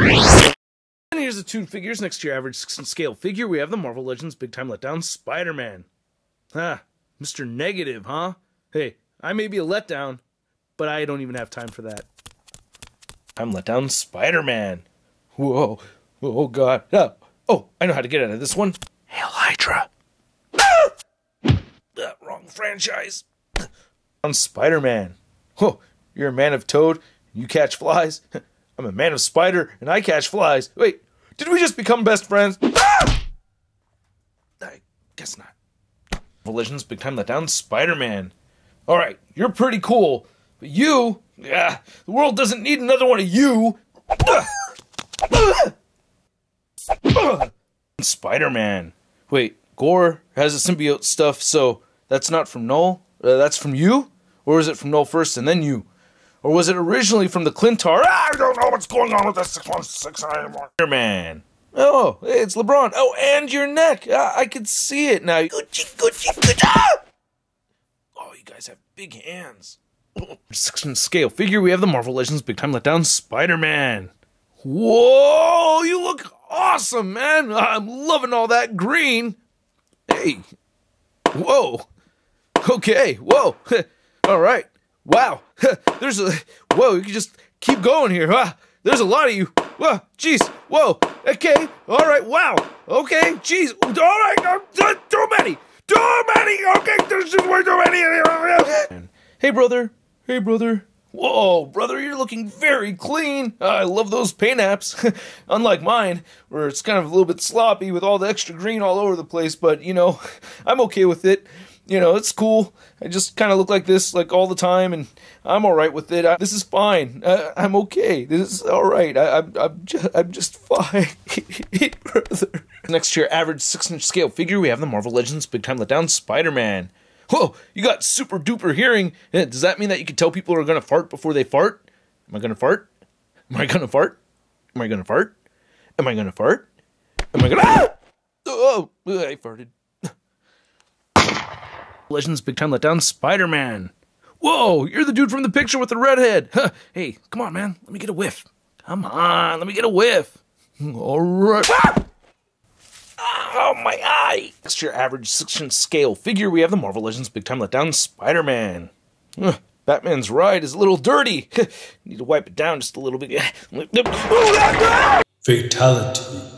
And here's the two Figures next to your average 16 scale figure. We have the Marvel Legends Big Time Letdown Spider Man. Ah, Mr. Negative, huh? Hey, I may be a letdown, but I don't even have time for that. I'm letdown Spider Man. Whoa. Oh, God. Oh, oh, I know how to get out of this one. Hail Hydra. Ah! Ah, wrong franchise. I'm Spider Man. Oh, you're a man of Toad, you catch flies. I'm a man of Spider, and I catch flies. Wait, did we just become best friends? Ah! I guess not. Volition's Big Time Letdown Spider Man. Alright, you're pretty cool, but you, yeah, the world doesn't need another one of you. Spider Man. Wait, Gorr has a symbiote stuff, so that's not from Knull? Uh, that's from you? Or is it from Knull first and then you? Or was it originally from the Klyntar? I don't know what's going on with the 616 anymore. Spider Man. Oh, it's LeBron. Oh, and your neck. I, I could see it now. Gucci, Gucci, Gucci. Ah! Oh, you guys have big hands. six-inch scale figure, we have the Marvel Legends Big Time Letdown Spider Man. Whoa, you look awesome, man. I'm loving all that green. Hey. Whoa. Okay. Whoa. all right. Wow. There's a. Whoa, you can just keep going here. Huh? There's a lot of you. Whoa, jeez. Whoa. Okay. All right. Wow. Okay. Jeez. All right. Too many. Too many. Okay. There's just way too many. Hey, brother. Hey, brother. Whoa, brother, you're looking very clean. I love those paint apps. Unlike mine, where it's kind of a little bit sloppy with all the extra green all over the place, but you know, I'm okay with it. You know, it's cool. I just kind of look like this like all the time, and I'm all right with it. I, this is fine. Uh, I'm okay. This is all right. I, I'm I'm just, I'm just fine. Next to your average six-inch scale figure, we have the Marvel Legends Big Time Letdown Spider-Man. Whoa, you got super duper hearing. Eh, Does that mean that you can tell people are gonna fart before they fart? Am I gonna fart? Am I gonna fart? Am I gonna fart? Am I gonna fart? Am I gonna? Ah! Oh, I farted. Legends Big Time Letdown Spider Man. Whoa, you're the dude from the picture with the redhead. Huh. Hey, come on, man. Let me get a whiff. Come on, let me get a whiff. All right. Ah! ah oh, my eye! Next to your average six-inch scale figure, we have the Marvel Legends Big Time Letdown Spider Man. Batman's ride is a little dirty. Need to wipe it down just a little bit. Ah, ah! Fatality.